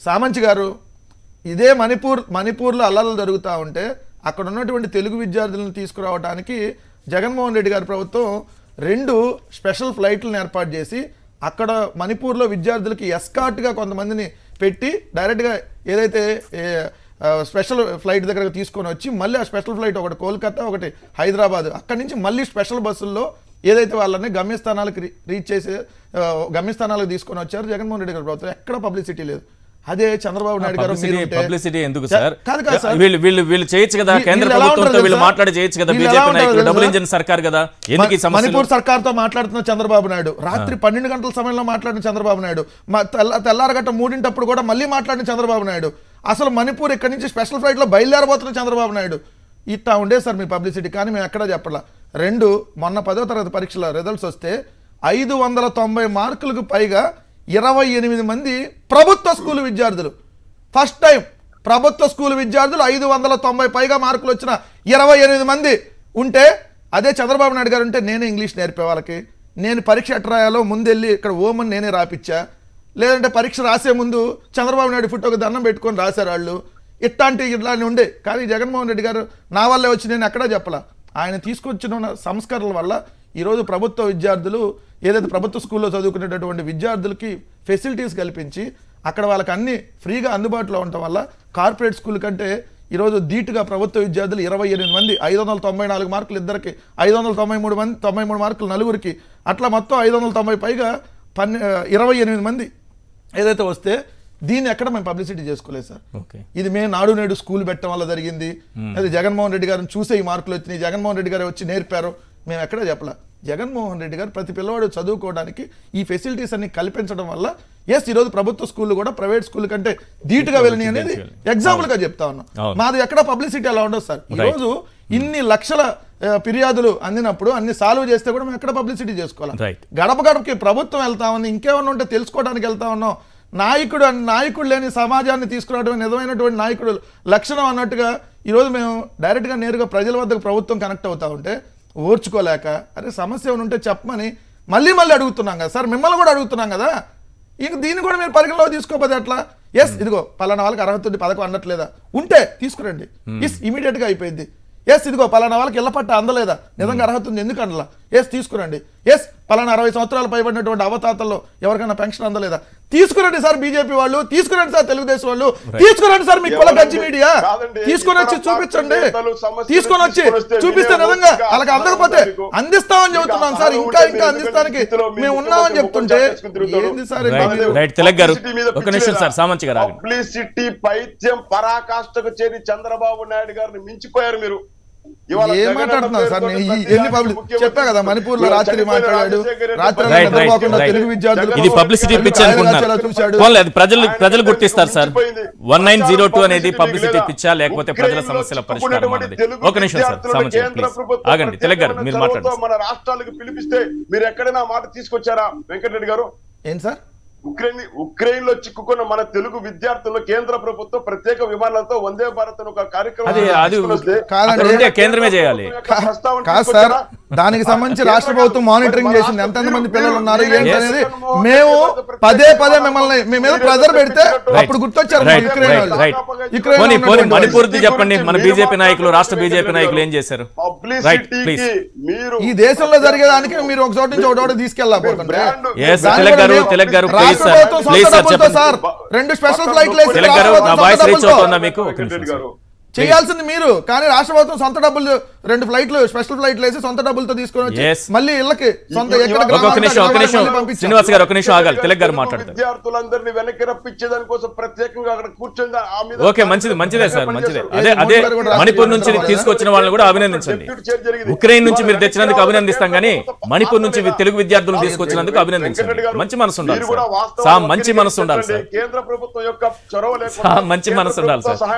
సామంచి గారు ఇదే మణిపూర్ మణిపూర్లో అల్లర్లు జరుగుతూ ఉంటే అక్కడ ఉన్నటువంటి తెలుగు విద్యార్థులను తీసుకురావడానికి జగన్మోహన్ రెడ్డి గారి ప్రభుత్వం రెండు స్పెషల్ ఫ్లైట్లను ఏర్పాటు చేసి అక్కడ మణిపూర్లో విద్యార్థులకి ఎస్కాట్గా కొంతమందిని పెట్టి డైరెక్ట్గా ఏదైతే స్పెషల్ ఫ్లైట్ దగ్గరకు తీసుకొని వచ్చి మళ్ళీ ఆ స్పెషల్ ఫ్లైట్ ఒకటి కోల్కతా ఒకటి హైదరాబాద్ అక్కడి నుంచి మళ్ళీ స్పెషల్ బస్సుల్లో ఏదైతే వాళ్ళని గమ్యస్థానాలకు రీ- రీచ్ చేసే గమ్యస్థానాలకు తీసుకొని వచ్చారు జగన్మోహన్ రెడ్డి గారి ప్రభుత్వం. ఎక్కడ పబ్లిసిటీ లేదు. అదే చంద్రబాబు నాయుడు గారు పబ్లిసిటీ ఎందుకు సార్ వీళ్ళు వీళ్ళు వీళ్ళు చేయొచ్చు కదా కేంద్ర ప్రభుత్వంతో వీళ్ళు? మాట్లాడి చేయొచ్చు కదా బీజేపీ నాయకులు డబుల్? ఇంజిన్ సర్కార్ కదా? ఎందుకు మణిపూర్ సర్కార్తో మాట్లాడుతున్న చంద్రబాబు నాయుడు. రాత్రి పన్నెండు గంటల సమయంలో మాట్లాడిన చంద్రబాబు నాయుడు. తెల్లారగట్ట మూడింటప్పుడు కూడా మళ్ళీ మాట్లాడిన చంద్రబాబు నాయుడు. అసలు మణిపూర్ ఇక్కడి నుంచి స్పెషల్ ఫ్లైట్లో బయలుదేరబోతున్న చంద్రబాబు నాయుడు. ఇట్లా ఉండే సార్ మీ పబ్లిసిటీ. కానీ మేము ఎక్కడా చెప్పాల. రెండు మొన్న పదో తరగతి పరీక్షల రిజల్ట్స్ వస్తే ఐదు వందల తొంభై మార్కులకు పైగా ఇరవై ఎనిమిది మంది ప్రభుత్వ స్కూల్ విద్యార్థులు. ఫస్ట్ టైం ప్రభుత్వ స్కూల్ విద్యార్థులు ఐదు వందల తొంభై పైగా మార్కులు వచ్చిన ఇరవై ఎనిమిది మంది ఉంటే అదే చంద్రబాబు నాయుడు గారు ఉంటే నేనే ఇంగ్లీష్ నేర్పే వాళ్ళకి. నేను పరీక్ష ఎట్రాయాలో ముందెళ్ళి ఇక్కడ ఓమని నేనే రాపిచ్చా. లేదంటే పరీక్ష రాసే ముందు చంద్రబాబు నాయుడు ఫోటోకి దండం పెట్టుకొని రాశారు వాళ్ళు. ఇట్లాంటి ఇట్లాంటి ఉండే. కానీ జగన్మోహన్ రెడ్డి గారు నా వల్లే వచ్చి నేను ఎక్కడా చెప్పలా. ఆయన తీసుకొచ్చిన సంస్కరణల వల్ల ఈరోజు ప్రభుత్వ విద్యార్థులు ఏదైతే ప్రభుత్వ స్కూల్లో చదువుకునేటటువంటి విద్యార్థులకి ఫెసిలిటీస్ కల్పించి అక్కడ వాళ్ళకి అన్ని ఫ్రీగా అందుబాటులో ఉండటం వల్ల కార్పొరేట్ స్కూల్ కంటే ఈరోజు ధీటుగా ప్రభుత్వ విద్యార్థులు ఇరవై ఎనిమిది మంది ఐదు వందల తొంభై నాలుగు మార్కులు ఇద్దరికి ఐదు వందల తొంభై మూడు మంది తొంభై మూడు మార్కులు నలుగురికి. అట్లా మొత్తం ఐదు వందల తొంభై పైగా పన్నె ఇరవై ఎనిమిది మంది ఏదైతే వస్తే దీన్ని ఎక్కడ మేము పబ్లిసిటీ చేసుకోలేదు సార్. ఓకే. ఇది మేము నాడు నేడు స్కూల్ పెట్టడం వల్ల జరిగింది. అది జగన్మోహన్ రెడ్డి గారిని చూసే ఈ మార్కులు వచ్చినాయి. జగన్మోహన్ రెడ్డి గారు వచ్చి నేర్పారు. మేము ఎక్కడా చెప్పలా. జగన్మోహన్ రెడ్డి గారు ప్రతి పిల్లవాడు చదువుకోవడానికి ఈ ఫెసిలిటీస్ అన్ని కల్పించడం వల్ల ఎస్ ఈరోజు ప్రభుత్వ స్కూల్ కూడా ప్రైవేట్ స్కూల్ కంటే ధీటుగా వెళ్ళినాయి అనేది ఎగ్జాంపుల్గా చెప్తా ఉన్నాం. మాది ఎక్కడ పబ్లిసిటీ అలా ఉండదు సార్. ఈరోజు ఇన్ని లక్షల ఫిర్యాదులు అందినప్పుడు అన్ని సాల్వ్ చేస్తే కూడా మేము ఎక్కడ పబ్లిసిటీ చేసుకోవాలి? గడప గడపకి ప్రభుత్వం వెళ్తా ఉంది ఇంకేమన్నా ఉంటే తెలుసుకోవడానికి వెళ్తా ఉన్నాం. నాయకుడు నాయకుడు లేని సమాజాన్ని తీసుకురావడం నిజమైనటువంటి నాయకుడు లక్షణం అన్నట్టుగా ఈరోజు మేము డైరెక్ట్గా నేరుగా ప్రజల వద్దకు ప్రభుత్వం కనెక్ట్ అవుతా ఉంటే ఓర్చుకోలేక అరే సమస్య ఏమైనా ఉంటే చెప్పమని మళ్ళీ మళ్ళీ అడుగుతున్నాం కదా సార్ మిమ్మల్ని కూడా అడుగుతున్నాం కదా. ఇంక దీన్ని కూడా మీరు పరిగణలో తీసుకోకపోతే ఎట్లా? ఎస్ ఇదిగో పలానా వాళ్ళకి అర్హత ఉంది పథకం అందట్లేదా? ఉంటే తీసుకురండి. ఎస్ ఇమీడియట్గా అయిపోయింది. ఎస్ ఇదిగో పలానా వాళ్ళకి ఇళ్ళ పట్ట అందలేదా? నిజంగా అర్హత ఉంది ఎందుకు అందలా? ఎస్ తీసుకురండి. ఎస్ పలానా అరవై సంవత్సరాలు పైబడినటువంటి అవతాతల్లో ఎవరికైనా పెన్షన్ అందలేదా? తీసుకురండి సార్ బీజేపీ వాళ్ళు తీసుకురండి సార్ తెలుగుదేశం వాళ్ళు తీసుకురండి సార్ మీ కుల గజ్జి మీడియా. కాదండి, తీసుకొని వచ్చి చూపించండి. తీసుకొని వచ్చి చూపిస్తే నిజంగా వాళ్ళకి అందకపోతే అందిస్తామని చెబుతున్నాం సార్. ఇంకా ఇంకా అందిస్తానికి మేము ఉన్నామని చెప్తుంటే. ఏంది సార్ ఒక నిమిషం గారు పైత్యం పరాకాష్ఠకు చేరి చంద్రబాబు నాయుడు గారిని మించిపోయారు మీరు. చెప్పా కదా మణిపూర్లో రాత్రి మాట్లాడాడు. తెలుగు విద్యార్థులు ఇది పబ్లిసిటీ పిచ్చి అనుకుంటున్నారు ప్రజలు ప్రజలు గుర్తిస్తారు sir. One nine zero two అనేది పబ్లిసిటీ పిచ్చా లేకపోతే ప్రజల సమస్యల పరిష్కారం అనేది ఒక నిమిషం సార్ ప్లీజ్. ఆగండి తిలక్ గారు మీరు మాట్లాడండి మన రాష్ట్రాలకు పిలిపిస్తే మీరు ఎక్కడైనా మాట తీసుకొచ్చారా వెంకటరెడ్డి గారు? ఏం సార్? ఉక్రెయిన్ ఉక్రెయిన్లో చిక్కుకున్న మన తెలుగు విద్యార్థులు కేంద్ర ప్రభుత్వం ప్రత్యేక విమానాలతో వందే భారత్ అని ఒక కార్యక్రమం కేంద్రమే చేయాలి. దానికి సంబంధించి రాష్ట్ర ప్రభుత్వం మానిటరింగ్ చేసింది. ఎంతెంత మంది పిల్లలు ఉన్నారు మీరు- ఏంటి మీరు అనేది మేము పదే పదే మిమ్మల్ని మీ మీద ప్రెజర్ పెడితే. అప్పుడు గుర్తొచ్చారు యుక్రెయిన్ మణిపూర్. చెప్పండి. మన బీజేపీ నాయకులు రాష్ట్ర బీజేపీ నాయకులు ఏం చేశారు? ఈ దేశంలో జరిగేదానికి మీరు ఒక చోట నుంచి ఒక చోట తీసుకెళ్ళకపోతుంటే బ్రాండ్- Yes, దాన్ని తిలక్ కూడా గారు, మేము తిలక్ గారు, రాష్ట్ర please, sir. ప్రభుత్వం సొంత Please, sir, డబ్బులతో చెప్పండి. సార్? రెండు స్పెషల్ ఫ్లైట్లు మీకు? చేయాల్సింది మీరు. కానీ రాష్ట్ర ప్రభుత్వం సొంత డబ్బులు రెండు ఫ్లైట్లు స్పెషల్ ఫ్లైట్లు వేసి సొంత డబ్బులతో తీసుకొని వచ్చి. మళ్ళీ ఇళ్ళకి సొంత. శ్రీనివాస్ గారు ఒక నిమిషం ఆగాలి. తిలక్ గారు మాట్లాడతారు. విద్యార్థులందరినీ వెనక్కి రప్పించేదాని కోసం ప్రత్యేకంగా అక్కడ కూర్చొని ఆ మీద ఓకే మంచిది మంచిదే సార్ మంచిదే. అదే అదే మణిపూర్ నుంచి తీసుకొచ్చిన వాళ్ళని కూడా అభినందించండి. ఉక్రెయిన్ నుంచి మీరు తెచ్చినందుకు అభినందిస్తాం కానీ. మణిపూర్ నుంచి తెలుగు విద్యార్థులను వాస్తవంగా తీసుకొచ్చినందుకు అభినందించండి. మంచి మనసు ఉండాలి మంచి మనసు ఉండాలి. సార్. కేంద్ర ప్రభుత్వం యొక్క చొరవ సా లేకుండా మంచి మనసు ఉండాలి సార్. సహాయం